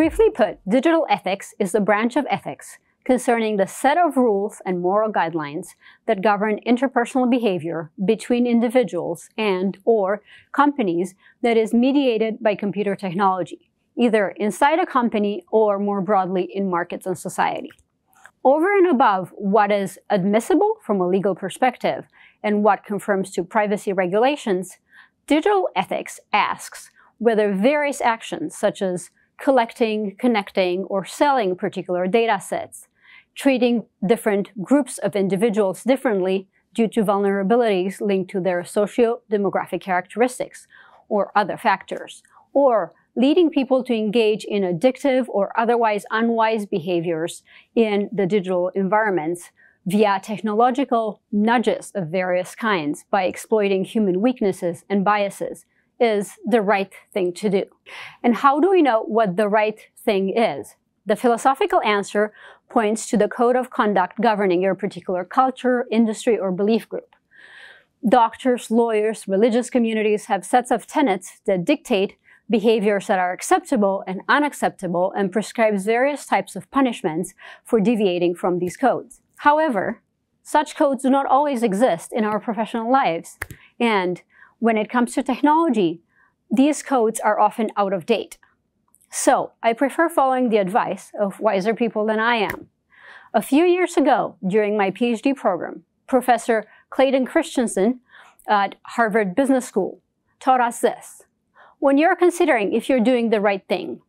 Briefly put, digital ethics is the branch of ethics concerning the set of rules and moral guidelines that govern interpersonal behavior between individuals and or companies that is mediated by computer technology, either inside a company or more broadly in markets and society. Over and above what is admissible from a legal perspective and what confirms to privacy regulations, digital ethics asks whether various actions such as collecting, connecting, or selling particular data sets treating different groups of individuals differently due to vulnerabilities linked to their socio-demographic characteristics or other factors, or leading people to engage in addictive or otherwise unwise behaviors in the digital environments via technological nudges of various kinds by exploiting human weaknesses and biases is the right thing to do. And how do we know what the right thing is? The philosophical answer points to the code of conduct governing your particular culture, industry, or belief group. Doctors, lawyers, religious communities have sets of tenets that dictate behaviors that are acceptable and unacceptable and prescribes various types of punishments for deviating from these codes. However, such codes do not always exist in our professional lives. And when it comes to technology, these codes are often out of date. So I prefer following the advice of wiser people than I am. A few years ago, during my PhD program, Professor Clayton Christensen at Harvard Business School taught us this. When you're considering if you're doing the right thing,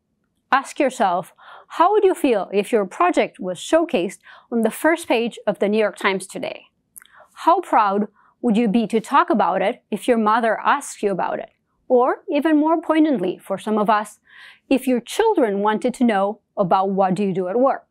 ask yourself, how would you feel if your project was showcased on the first page of the New York Times today? How proud would you be to talk about it if your mother asked you about it? Or even more poignantly for some of us, if your children wanted to know about what do you do at work.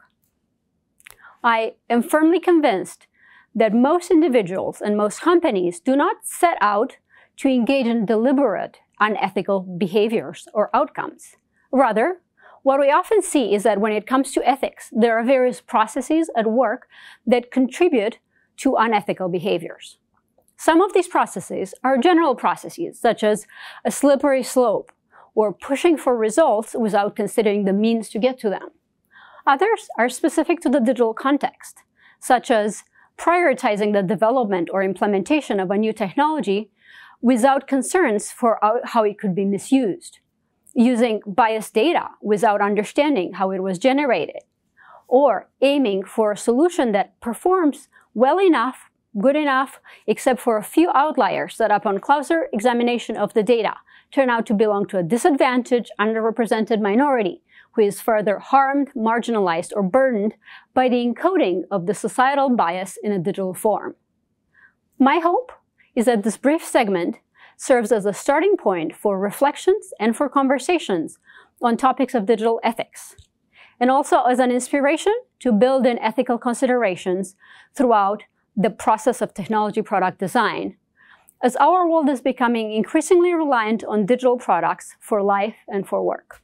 I am firmly convinced that most individuals and most companies do not set out to engage in deliberate unethical behaviors or outcomes. Rather, what we often see is that when it comes to ethics, there are various processes at work that contribute to unethical behaviors. Some of these processes are general processes, such as a slippery slope or pushing for results without considering the means to get to them. Others are specific to the digital context, such as prioritizing the development or implementation of a new technology without concerns for how it could be misused, using biased data without understanding how it was generated, or aiming for a solution that performs well enough good enough, except for a few outliers that upon closer examination of the data turn out to belong to a disadvantaged, underrepresented minority who is further harmed, marginalized, or burdened by the encoding of the societal bias in a digital form. My hope is that this brief segment serves as a starting point for reflections and for conversations on topics of digital ethics, and also as an inspiration to build in ethical considerations throughout the process of technology product design, as our world is becoming increasingly reliant on digital products for life and for work.